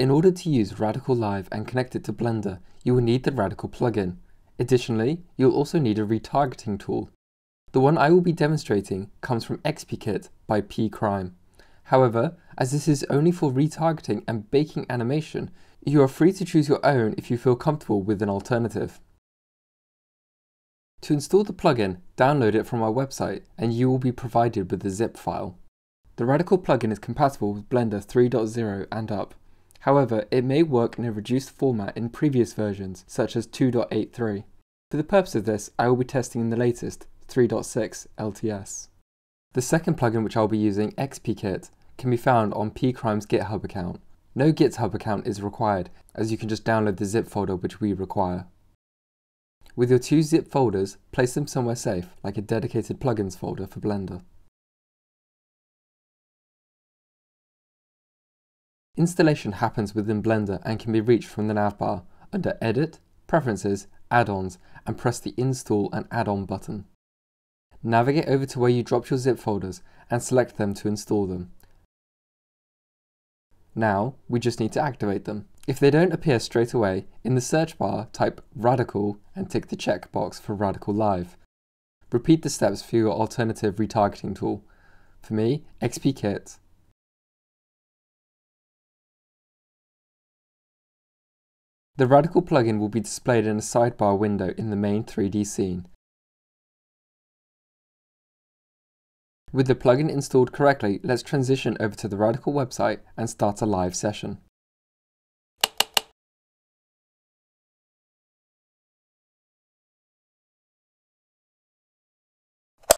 In order to use Radical Live and connect it to Blender, you will need the Radical plugin. Additionally, you'll also need a retargeting tool. The one I will be demonstrating comes from Expy Kit by pKrime. However, as this is only for retargeting and baking animation, you are free to choose your own if you feel comfortable with an alternative. To install the plugin, download it from our website and you will be provided with a zip file. The Radical plugin is compatible with Blender 3.0 and up. However, it may work in a reduced format in previous versions, such as 2.83. For the purpose of this, I will be testing in the latest 3.6 LTS. The second plugin which I'll be using, Expy Kit, can be found on pKrime's GitHub account. No GitHub account is required, as you can just download the zip folder which we require. With your two zip folders, place them somewhere safe, like a dedicated plugins folder for Blender. Installation happens within Blender and can be reached from the navbar under Edit, Preferences, Add-ons and press the Install and Add-on button. Navigate over to where you dropped your zip folders and select them to install them. Now, we just need to activate them. If they don't appear straight away, in the search bar type Radical and tick the checkbox for Radical Live. Repeat the steps for your alternative retargeting tool. For me, Expy Kit The Radical plugin will be displayed in a sidebar window in the main 3D scene. With the plugin installed correctly, let's transition over to the Radical website and start a live session.